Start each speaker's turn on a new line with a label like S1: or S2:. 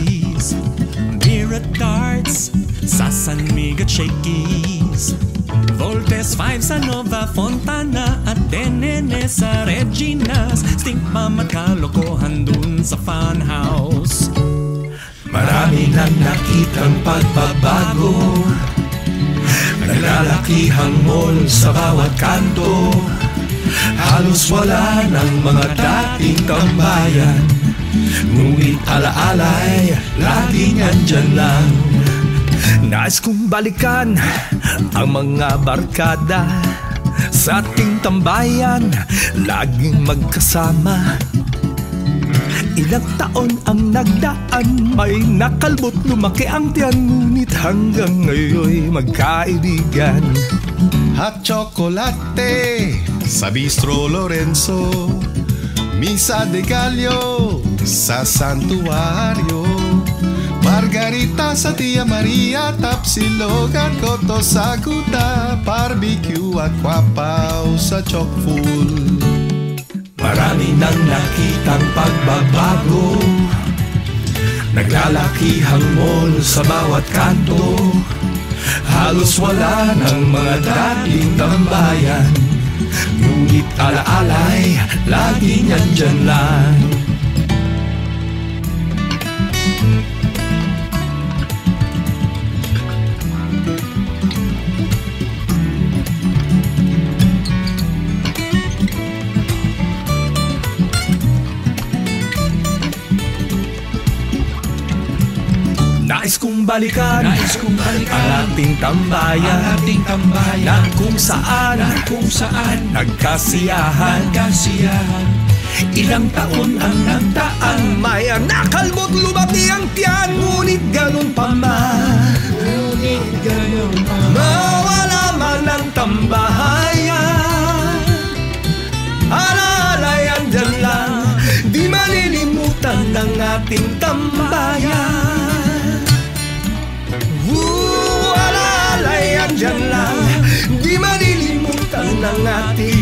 S1: Nancy's Beer at darts sa San Miguel Shakey's Voltes 5 sa Nova Fontana At Denene sa Regina's. Stink Mama at kalokohan dun sa Funhouse
S2: Marami nang nakitang pagbabago. Naglalakihang mall sa bawat kanto. Halos wala ng mga dating tambayan Ngunit alaalay, laging andyan lang. Nais kong balikan ang mga barkada Sa ating tambayan, laging magkasama. Ilang taon ang nagdaan May nakalbot lumaki ang tiyan Ngunit hanggang ngayon magkaibigan.
S3: Hot chocolate sa Bistro Lorenzo Misa de Gallo sa Santuario Margarita sa Tia Maria Tapsilog at Koto sa Kuta Barbecue at Kwapaw sa Chokful
S2: Marami nang nakitang pagbabago. Naglalakihang mall sa bawat kanto. Halos wala ng mga dating tambayan. Ngunit alaalay, laging andyan lang Nais kong balikan
S4: Nais kong balikan
S2: ang ating
S4: ang
S2: tambayan.
S4: ating
S2: Na
S4: tambayan
S2: kung saan
S4: Na kung saan
S2: nagkasiyahan.
S4: Nagkasiyahan
S2: Ilang taon ang nagtaan May nakalbot lumati ang tiyan. Ngunit ganun pa man.
S4: Ngunit ganun pa man.
S2: Mawala man ang tambahayan. Alalayan dyan lang. Di malilimutan ng ating tambayan. Ooh, alalayan dyan lang. Di malilimutan ng ating